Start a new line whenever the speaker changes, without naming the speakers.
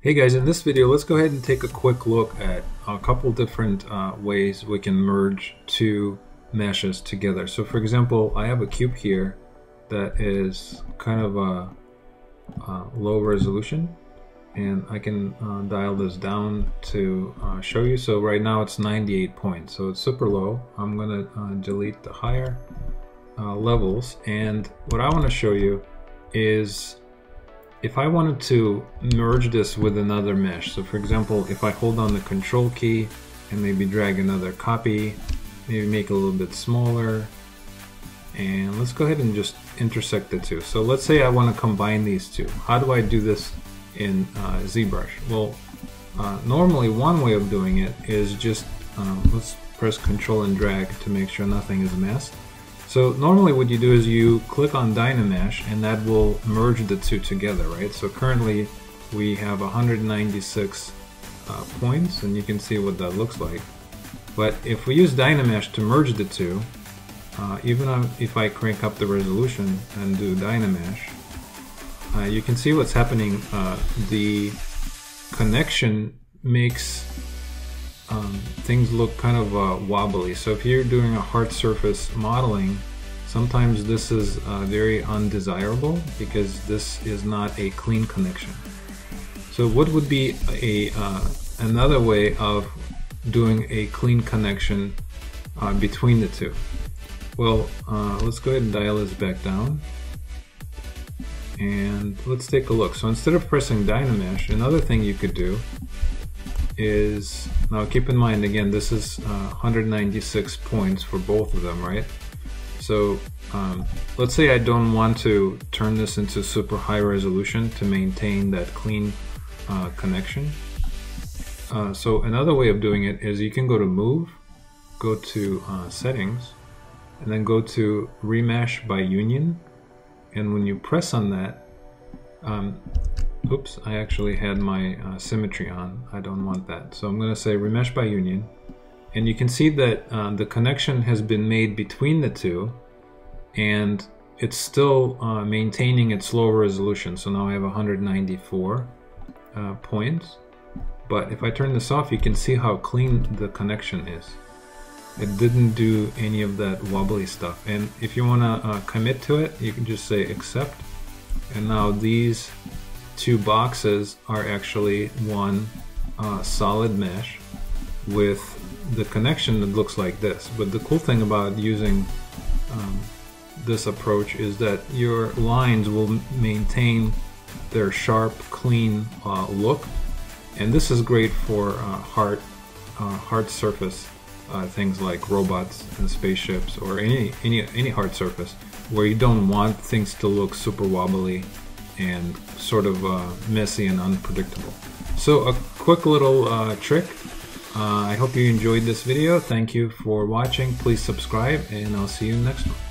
Hey guys, in this video, let's go ahead and take a quick look at a couple different uh, ways we can merge two meshes together. So for example, I have a cube here that is kind of a, a low resolution and I can uh, dial this down to uh, show you. So right now it's 98 points, so it's super low. I'm gonna uh, delete the higher uh, levels and what I want to show you is if I wanted to merge this with another mesh, so for example, if I hold on the control key and maybe drag another copy, maybe make a little bit smaller, and let's go ahead and just intersect the two. So let's say I want to combine these two. How do I do this in uh, ZBrush? Well, uh, normally one way of doing it is just, um, let's press control and drag to make sure nothing is messed. So normally what you do is you click on Dynamesh and that will merge the two together, right? So currently we have 196 uh, points and you can see what that looks like. But if we use Dynamesh to merge the two, uh, even if I crank up the resolution and do Dynamesh, uh, you can see what's happening. Uh, the connection makes um, things look kind of uh, wobbly. So if you're doing a hard surface modeling, sometimes this is uh, very undesirable because this is not a clean connection. So what would be a uh, another way of doing a clean connection uh, between the two? Well, uh, let's go ahead and dial this back down. And let's take a look. So instead of pressing Dynamesh, another thing you could do is, now keep in mind again, this is uh, 196 points for both of them, right? So um, let's say I don't want to turn this into super high resolution to maintain that clean uh, connection. Uh, so another way of doing it is you can go to move, go to uh, settings, and then go to remesh by union. And when you press on that, um, Oops, I actually had my uh, symmetry on. I don't want that. So I'm going to say remesh by union. And you can see that uh, the connection has been made between the two and it's still uh, maintaining its lower resolution. So now I have 194 uh, points. But if I turn this off, you can see how clean the connection is. It didn't do any of that wobbly stuff. And if you want to uh, commit to it, you can just say accept. And now these two boxes are actually one uh, solid mesh with the connection that looks like this. But the cool thing about using um, this approach is that your lines will maintain their sharp, clean uh, look. And this is great for uh, hard, uh, hard surface uh, things like robots and spaceships or any, any, any hard surface where you don't want things to look super wobbly and sort of uh, messy and unpredictable. So a quick little uh, trick. Uh, I hope you enjoyed this video. Thank you for watching. Please subscribe and I'll see you next one.